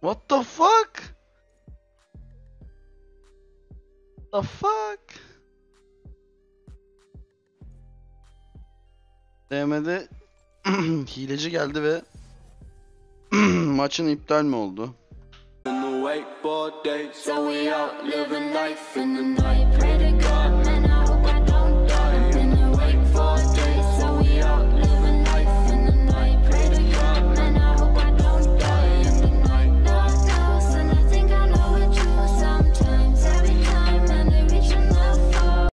What the fuck? The fuck? DM'de hileci geldi ve maçın iptal mi oldu? In the. So we living life in the night.